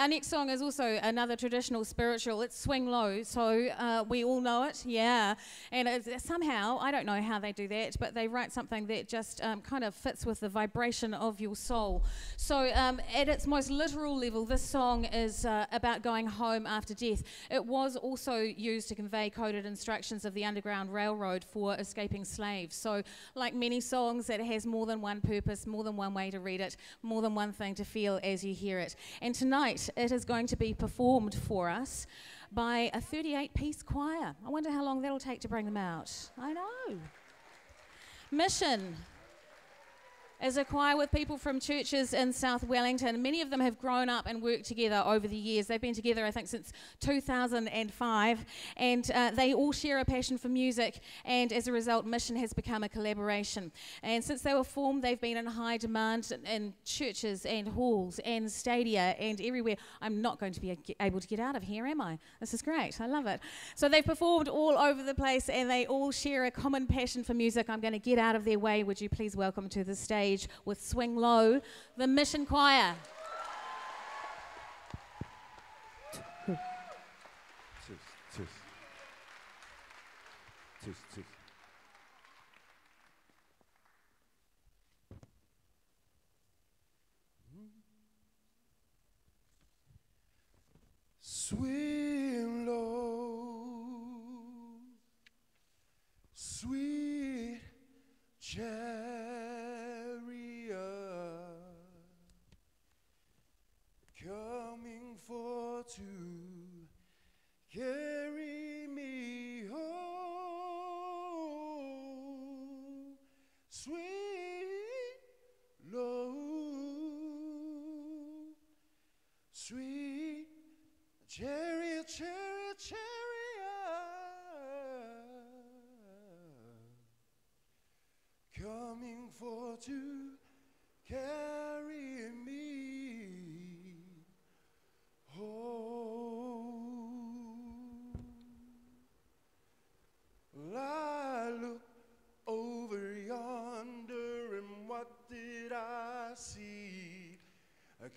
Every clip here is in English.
Our next song is also another traditional spiritual. It's Swing Low, so uh, we all know it, yeah. And somehow, I don't know how they do that, but they write something that just um, kind of fits with the vibration of your soul. So, um, at its most literal level, this song is uh, about going home after death. It was also used to convey coded instructions of the Underground Railroad for escaping slaves. So, like many songs, it has more than one purpose, more than one way to read it, more than one thing to feel as you hear it. And tonight, it is going to be performed for us by a 38 piece choir. I wonder how long that'll take to bring them out. I know. Mission is a choir with people from churches in South Wellington. Many of them have grown up and worked together over the years. They've been together, I think, since 2005, and uh, they all share a passion for music, and as a result, Mission has become a collaboration. And since they were formed, they've been in high demand in churches and halls and stadia and everywhere. I'm not going to be able to get out of here, am I? This is great. I love it. So they've performed all over the place, and they all share a common passion for music. I'm going to get out of their way. Would you please welcome to the stage? Stage with Swing Low, the Mission Choir. Swing to carry me home, sweet low, sweet chariot, chariot, chariot, ah. coming for to carry did I see?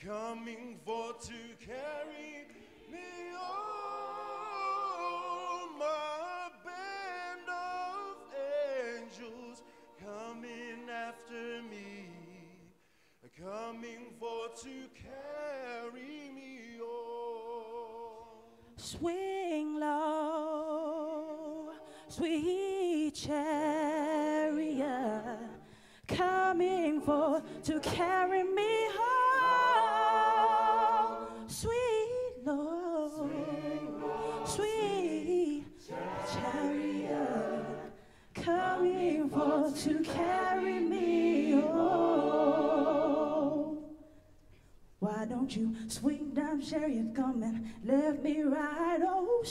Coming for to carry me on, my band of angels coming after me, coming for to carry me on. Swing low sweet chariot for to carry me home. Sweet Lord, sweet chariot coming for to carry me home. Why don't you swing down, chariot, come and let me ride? Oh,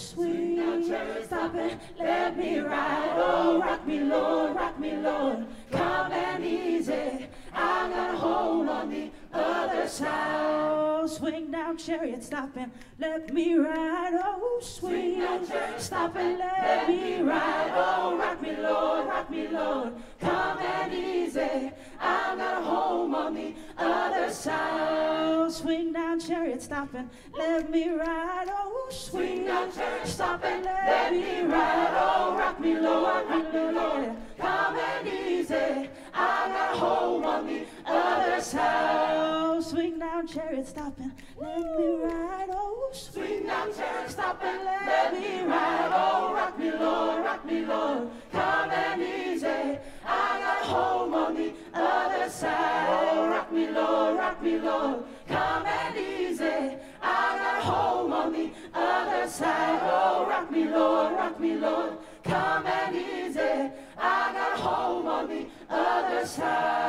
down, chariot, stop it, let me ride. Oh, rock me, Lord, rock me, Lord, come and side. Oh, swing down, chariot, stop and let me ride. Oh, swing down, chariot, stop and let me ride. Oh, rock me, Lord, rock me, Lord, come and easy. I got a home on the other side. Oh, swing down, chariot, stop and let me ride. Oh, swing down, chariot, stop and let me ride. Oh, rock me, Lord, rock me, Lord, come and easy. I got a home on the other side. Down, chariot, stop and let me ride. Oh, swing down, chariot, stop and let me ride. Oh, oh, rock me, Lord, rock me, Lord, come and easy. I got home on the other side. Oh, rock me, Lord, rock me, Lord, come and easy. I got home on the other side. Oh, rock me, Lord, rock me, Lord, come and easy. I got home on the other side.